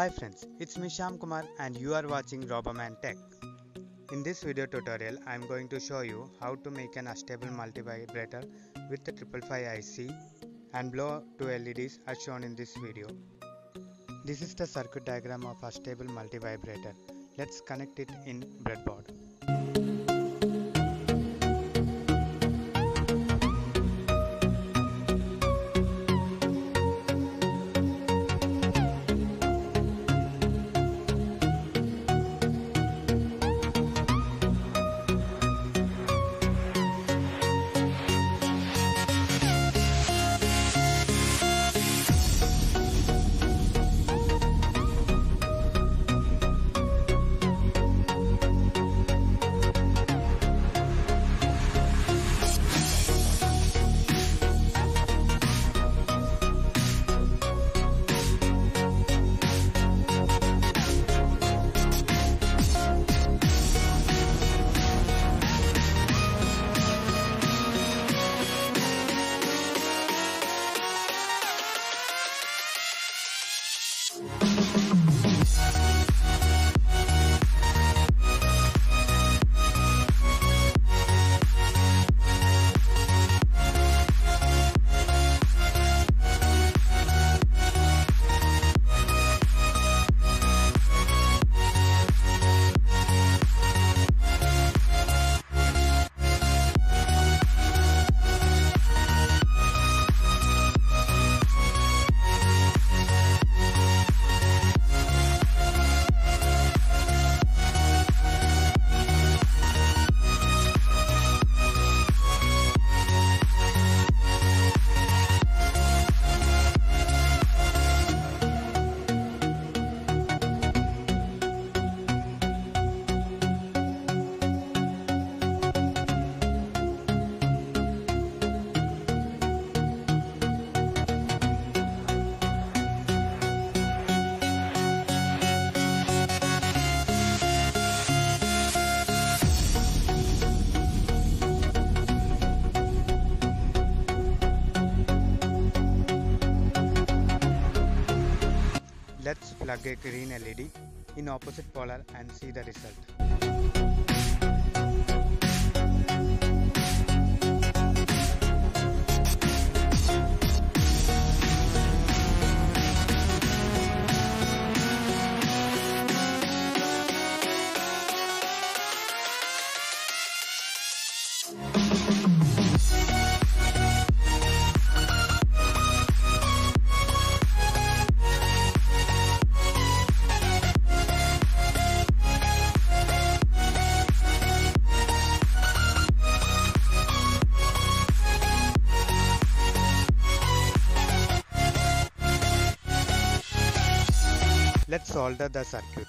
Hi friends, it's me Sham Kumar and you are watching Roboman Techz. In this video tutorial, I am going to show you how to make an astable multivibrator with the 555 IC and blow two LEDs as shown in this video. This is the circuit diagram of astable multivibrator. Let's connect it in breadboard. Plug a green LED in opposite polar and see the result. Let's solder the circuit.